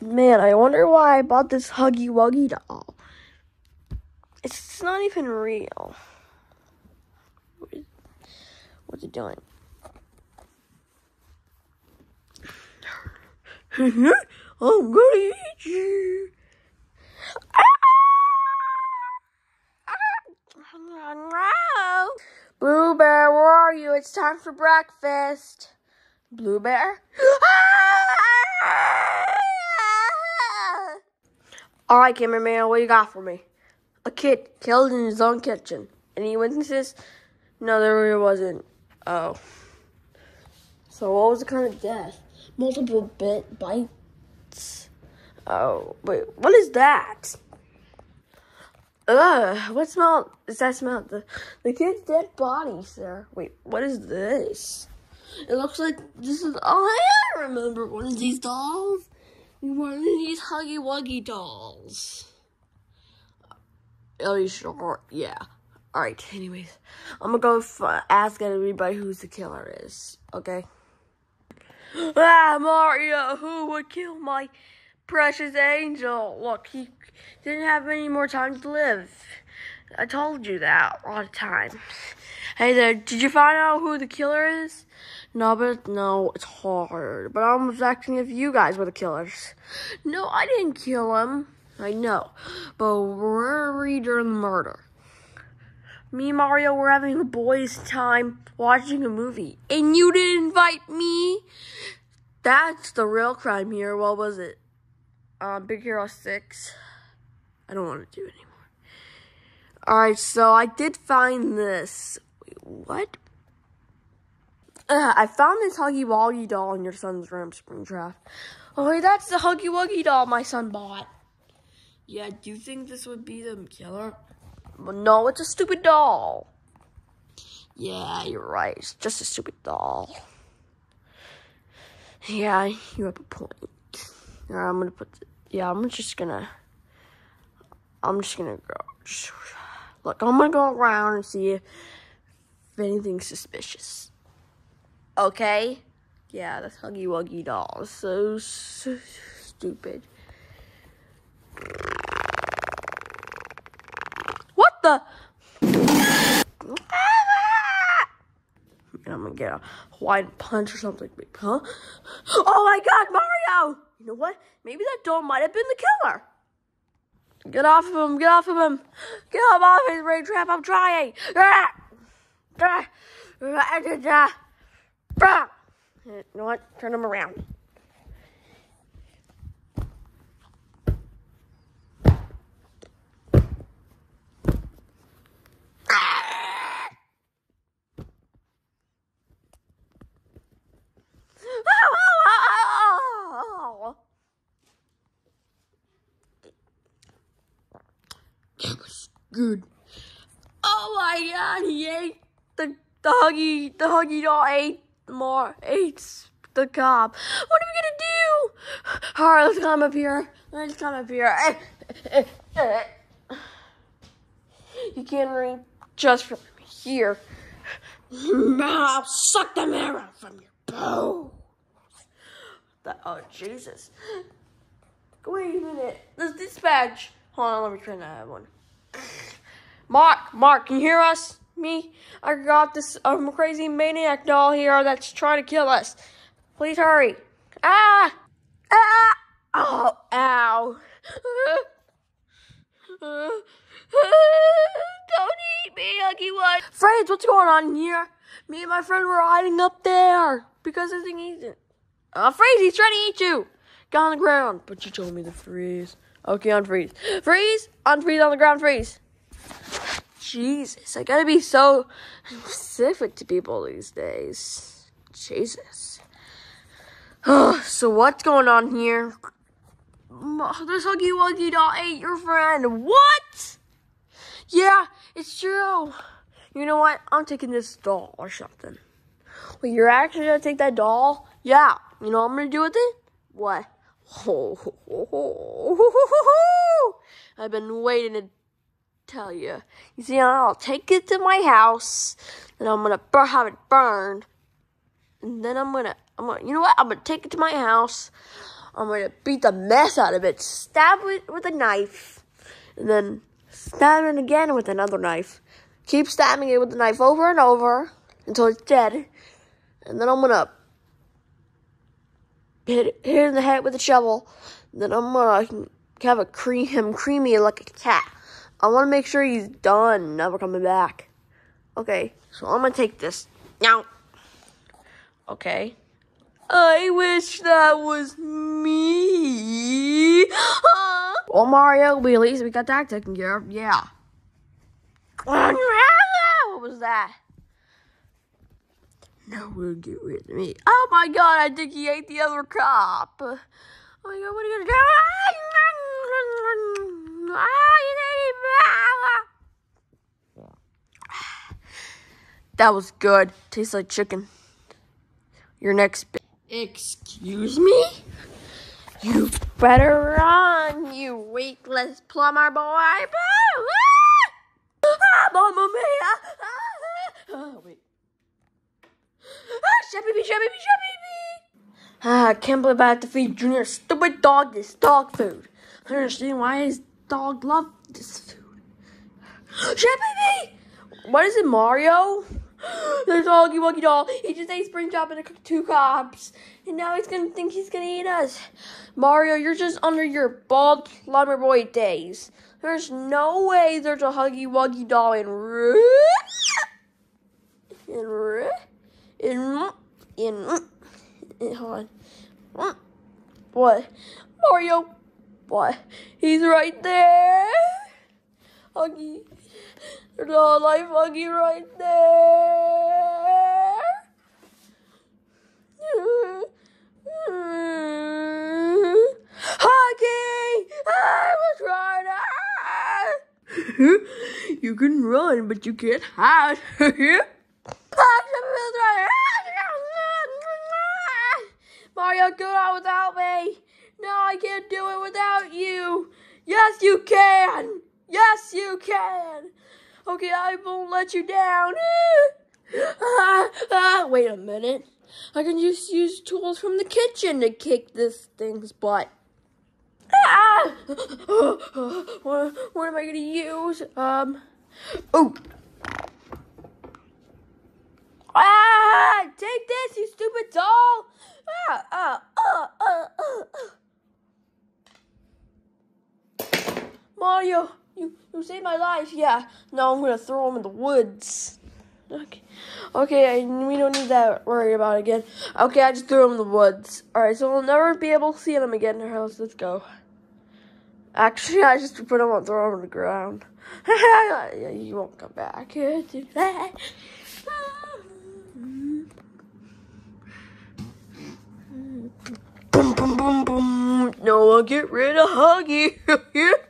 Man, I wonder why I bought this Huggy Wuggy doll. It's not even real. What is, it doing? I'm gonna eat you. Blue Bear, where are you? It's time for breakfast. Blue Bear? Ah! Alright, cameraman, what you got for me? A kid killed in his own kitchen. Any witnesses? No, there really wasn't. Oh. So what was the kind of death? Multiple bit bites. Oh, wait, what is that? Ugh, what smell is that smell? The the kid's dead body, sir. Wait, what is this? It looks like this is oh I remember one of these dolls. One of these huggy wuggy dolls. Oh, you sure? Yeah. Alright, anyways. I'm gonna go ask everybody who the killer is, okay? Ah, Mario, who would kill my precious angel? Look, he didn't have any more time to live. I told you that a lot of times. Hey there, did you find out who the killer is? No, but no, it's hard. But I'm asking if you guys were the killers. No, I didn't kill him. I know. But were during the murder? Me and Mario were having the boys' time watching a movie. And you didn't invite me? That's the real crime here. What was it? Uh, Big Hero 6. I don't want to do it anymore. Alright, so I did find this. Wait, what? Uh, I found this Huggy Wuggy doll in your son's room, Springtrap. Oh, that's the Huggy Wuggy doll my son bought. Yeah, do you think this would be the killer? Well, no, it's a stupid doll. Yeah, you're right. It's just a stupid doll. Yeah, you have a point. Alright, I'm gonna put. The, yeah, I'm just gonna. I'm just gonna go. Look, I'm gonna go around and see if, if anything's suspicious. Okay? Yeah, that's Huggy Wuggy doll. So, so stupid. What the? I'm gonna get a Hawaiian punch or something, huh? Oh my god, Mario! You know what? Maybe that doll might have been the killer. Get off of him, get off of him. Get him off his rain trap, I'm trying. Ah! Ah! Ah! You know what? Turn him around. Good. Oh my god, he ate the, the huggy, the huggy doll ate more, ate the cop. What are we gonna do? Alright, let's climb up here. Let's climb up here. You can't read just from here. I'll suck the marrow from your bones. Oh, Jesus. Wait a minute. Let's dispatch. Hold on, let me try that one. Mark, Mark, can you hear us? Me? I got this um, crazy maniac doll here that's trying to kill us. Please hurry. Ah! Ah! Oh, ow. Don't eat me, Huggy One. Friends, what's going on here? Me and my friend were hiding up there because this thing eats it. Freeze, he's trying to eat you. Get on the ground. But you told me to freeze. Okay, unfreeze. Freeze! Unfreeze on the ground, freeze. Jesus, I gotta be so specific to people these days. Jesus. so what's going on here? This Huggy Wuggy doll ate your friend. What? Yeah, it's true. You know what? I'm taking this doll or something. Wait, you're actually gonna take that doll? Yeah. You know what I'm gonna do with it? What? I've been waiting to tell you. You see, I'll take it to my house, and I'm gonna bur- have it burned, and then I'm gonna, I'm gonna, you know what? I'm gonna take it to my house. I'm gonna beat the mess out of it. Stab it with a knife, and then stab it again with another knife. Keep stabbing it with the knife over and over until it's dead, and then I'm gonna hit hit it in the head with a shovel. Then I'm gonna have a cream him creamy like a cat. I want to make sure he's done, never coming back. Okay, so I'm gonna take this now. Okay. I wish that was me. well, Mario, we at least we got that taken care of. Yeah. What was that? No, we'll get rid of me. Oh my god, I think he ate the other cop. Oh my god, what are you gonna do? Ah, that was good. Tastes like chicken. Your next. Excuse me? You better run, you weakless plumber boy. Ah, Mamma mia! Oh, wait. Ah. Ah, I can't believe I have to feed Junior stupid dog this dog food. I don't understand why his dog loves this food. Shabby, what is it, Mario? There's a Huggy Wuggy doll. He just ate Springtrap and two cops. And now he's gonna think he's gonna eat us. Mario, you're just under your bald plumber boy days. There's no way there's a Huggy Wuggy doll in in in in, in hold on. What? Mario what? He's right there. Huggy. There's a life Huggy right there. Huggy! I was right. you can run, but you can't hide. Mario, go out without me. No, I can't do it without you. Yes, you can. Yes, you can. Okay, I won't let you down. wait a minute. I can just use tools from the kitchen to kick this thing's butt. Ah! what, what am I gonna use? Um, oh. Ah! Take this, you stupid doll! Ah, ah, ah, ah, ah. Mario, you saved my life. Yeah, now I'm to throw him in the woods. Okay, okay, we don't need that worry about it again. Okay, I just threw him in the woods. Alright, so we'll never be able to see him again. Alright, let's, let's go. Actually, I just put him on, throw him on the ground. yeah, you won't come back. boom, boom, boom, boom. No, I'll get rid of Huggy.